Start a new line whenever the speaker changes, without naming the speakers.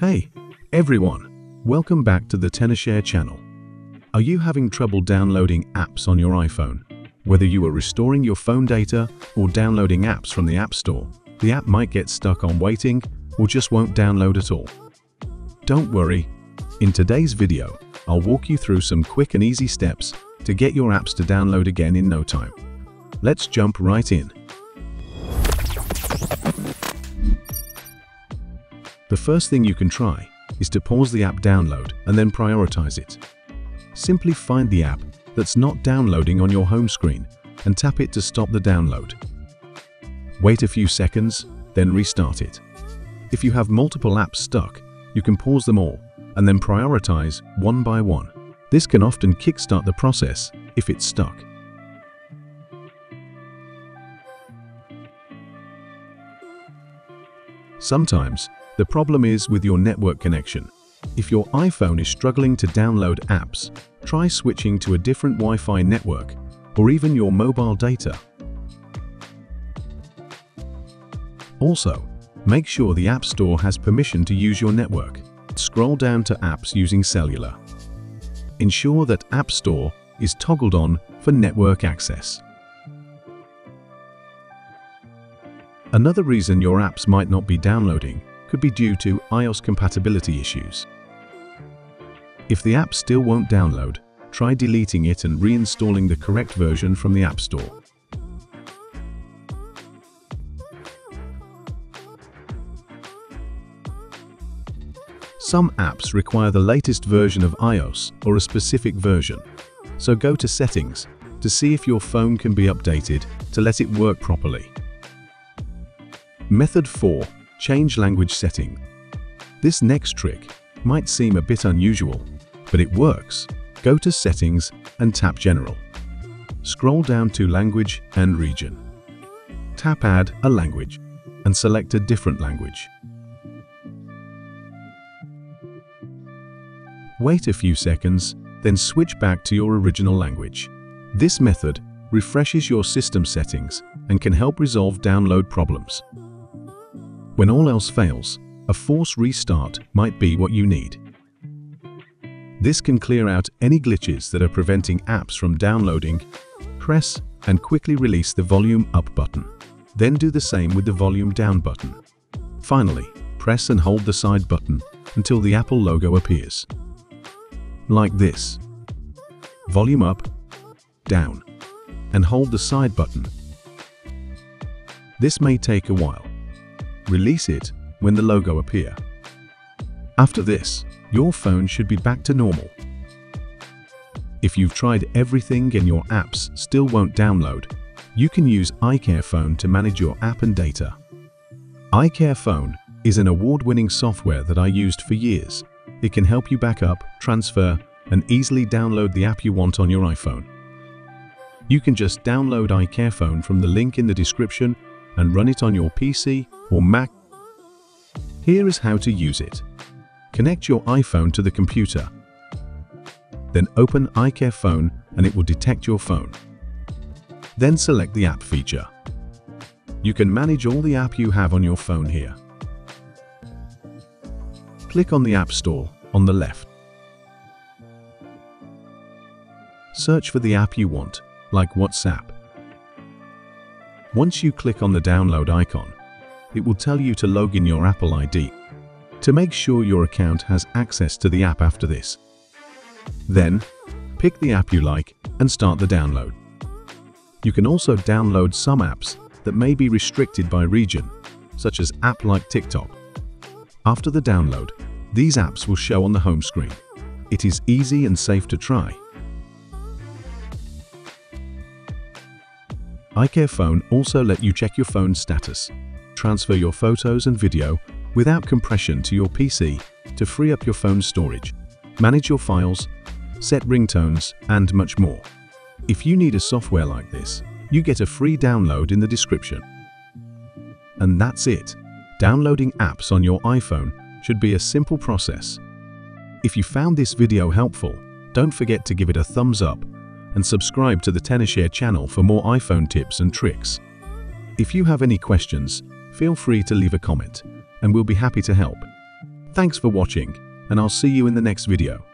Hey, everyone! Welcome back to the Tenorshare channel. Are you having trouble downloading apps on your iPhone? Whether you are restoring your phone data or downloading apps from the App Store, the app might get stuck on waiting or just won't download at all. Don't worry. In today's video, I'll walk you through some quick and easy steps to get your apps to download again in no time. Let's jump right in. The first thing you can try is to pause the app download and then prioritize it. Simply find the app that's not downloading on your home screen and tap it to stop the download. Wait a few seconds, then restart it. If you have multiple apps stuck, you can pause them all and then prioritize one by one. This can often kickstart the process if it's stuck. Sometimes, the problem is with your network connection. If your iPhone is struggling to download apps, try switching to a different Wi-Fi network or even your mobile data. Also, make sure the App Store has permission to use your network. Scroll down to apps using cellular. Ensure that App Store is toggled on for network access. Another reason your apps might not be downloading could be due to iOS compatibility issues. If the app still won't download, try deleting it and reinstalling the correct version from the App Store. Some apps require the latest version of iOS or a specific version, so go to Settings to see if your phone can be updated to let it work properly. Method 4 change language setting. This next trick might seem a bit unusual, but it works. Go to Settings and tap General. Scroll down to Language and Region. Tap Add a language and select a different language. Wait a few seconds, then switch back to your original language. This method refreshes your system settings and can help resolve download problems. When all else fails, a force restart might be what you need. This can clear out any glitches that are preventing apps from downloading. Press and quickly release the volume up button. Then do the same with the volume down button. Finally, press and hold the side button until the Apple logo appears. Like this. Volume up, down, and hold the side button. This may take a while. Release it when the logo appear. After this, your phone should be back to normal. If you've tried everything and your apps still won't download, you can use iCareFone to manage your app and data. iCareFone is an award-winning software that I used for years. It can help you back up, transfer, and easily download the app you want on your iPhone. You can just download iCareFone from the link in the description and run it on your PC or Mac. Here is how to use it. Connect your iPhone to the computer. Then open iCareFone and it will detect your phone. Then select the app feature. You can manage all the app you have on your phone here. Click on the App Store on the left. Search for the app you want, like WhatsApp. Once you click on the download icon, it will tell you to log in your Apple ID to make sure your account has access to the app after this. Then, pick the app you like and start the download. You can also download some apps that may be restricted by region, such as app like TikTok. After the download, these apps will show on the home screen. It is easy and safe to try. iCareFone also let you check your phone's status, transfer your photos and video without compression to your PC to free up your phone's storage, manage your files, set ringtones, and much more. If you need a software like this, you get a free download in the description. And that's it. Downloading apps on your iPhone should be a simple process. If you found this video helpful, don't forget to give it a thumbs up and subscribe to the Tenorshare channel for more iPhone tips and tricks. If you have any questions, feel free to leave a comment, and we'll be happy to help. Thanks for watching, and I'll see you in the next video.